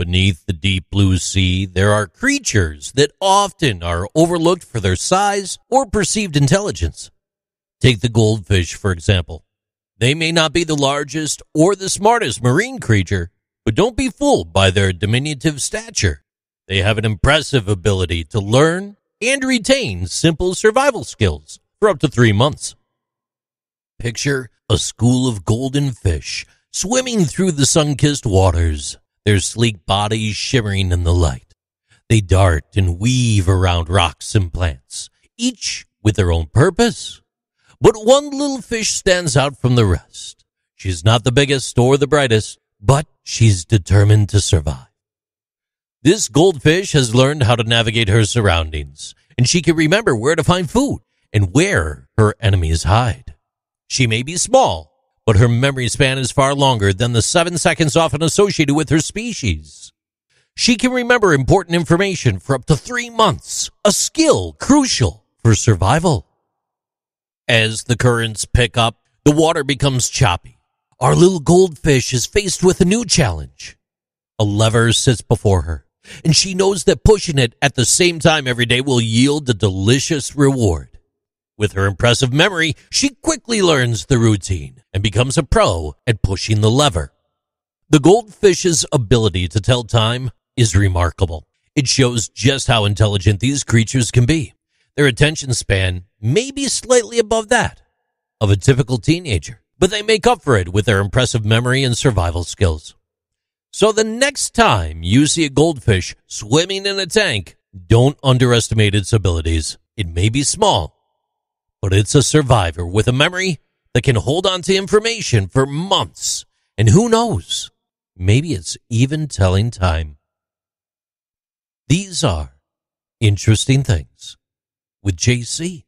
Beneath the deep blue sea, there are creatures that often are overlooked for their size or perceived intelligence. Take the goldfish, for example. They may not be the largest or the smartest marine creature, but don't be fooled by their diminutive stature. They have an impressive ability to learn and retain simple survival skills for up to three months. Picture a school of golden fish swimming through the sun kissed waters their sleek bodies shimmering in the light. They dart and weave around rocks and plants, each with their own purpose. But one little fish stands out from the rest. She's not the biggest or the brightest, but she's determined to survive. This goldfish has learned how to navigate her surroundings, and she can remember where to find food and where her enemies hide. She may be small, but her memory span is far longer than the seven seconds often associated with her species. She can remember important information for up to three months, a skill crucial for survival. As the currents pick up, the water becomes choppy. Our little goldfish is faced with a new challenge. A lever sits before her, and she knows that pushing it at the same time every day will yield a delicious reward. With her impressive memory, she quickly learns the routine and becomes a pro at pushing the lever. The goldfish's ability to tell time is remarkable. It shows just how intelligent these creatures can be. Their attention span may be slightly above that of a typical teenager, but they make up for it with their impressive memory and survival skills. So the next time you see a goldfish swimming in a tank, don't underestimate its abilities. It may be small, but it's a survivor with a memory that can hold on to information for months. And who knows? Maybe it's even telling time. These are interesting things with JC.